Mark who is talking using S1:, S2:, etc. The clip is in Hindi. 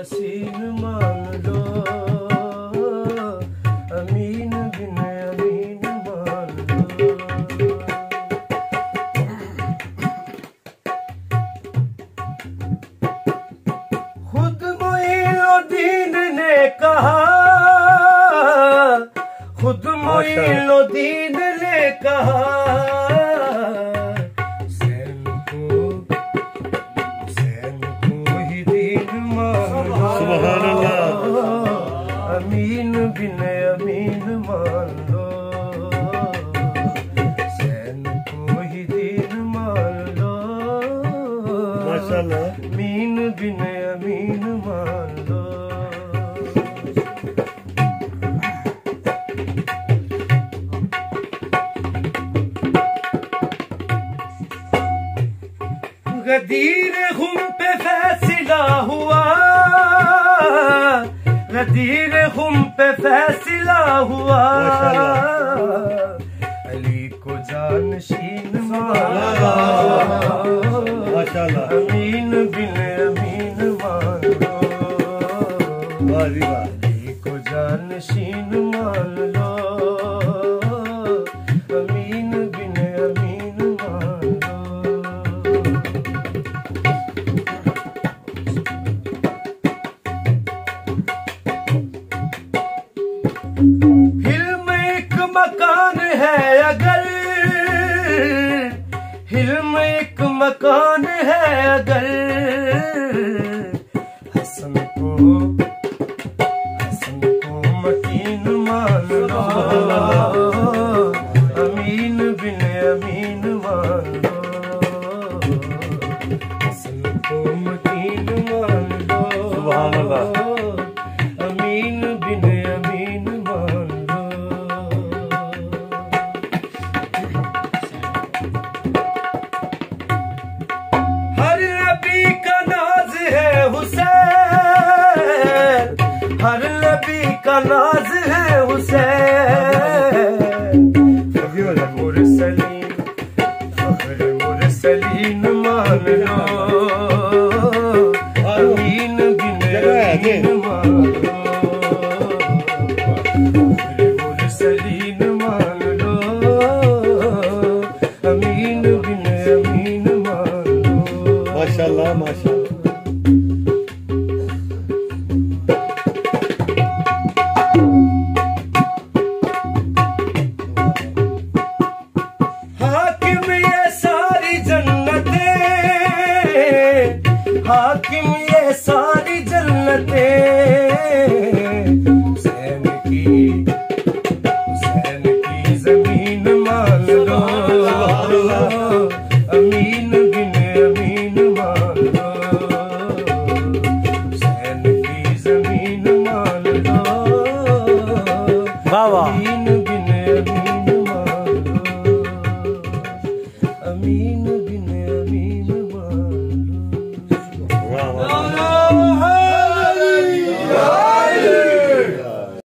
S1: हसीन मान लो। अमीन बिन अमीन मान लो। खुद मोइनुद्दीन ने कहा खुद मोइनुद्दीन ने कहा
S2: अल्लाह।
S1: अमीन बिन अमीन मान लो हुसैन को ही दीन मान लो
S2: माशाल्लाह
S1: अमीन बिन अमीन मान लो गदीर हम पे फैसला हुआ गदीर हम पे फैसला हुआ अली को जानशीन माना
S2: माशाल्लाह
S1: अमीन बिन अमीन मान लो
S2: वाह जी वाह
S1: अली को जानशीन मकान है अगर हिल्म एक मकान है अगर हसन को हसन को मकीन मान लो। अमीन बिन अमीन मान लो। हसन को मकीन मान लो। का नाज है हुसैन फख्र मुरसलीन फख्र मुरसलीन मान लो अमीन बिन अमीन मान लो फख्र मुरसलीन मान लो अमीन बिन अमीन मान लो
S2: माशाल्लाह माशाल्लाह
S1: தெய்வத்தே